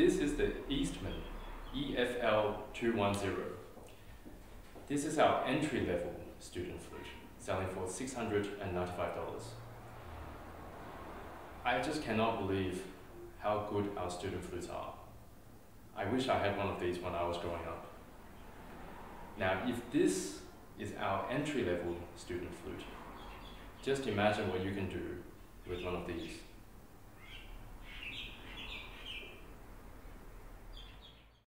This is the Eastman EFL 210. This is our entry level student flute, selling for $695. I just cannot believe how good our student flutes are. I wish I had one of these when I was growing up. Now, if this is our entry level student flute, just imagine what you can do with one of these.